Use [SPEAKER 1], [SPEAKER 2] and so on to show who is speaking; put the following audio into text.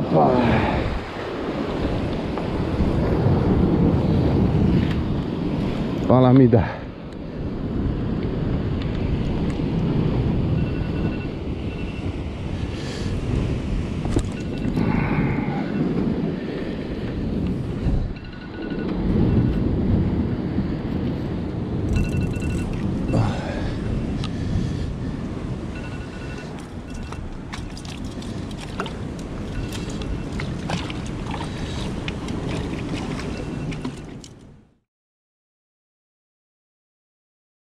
[SPEAKER 1] Opa! Fala, me dá.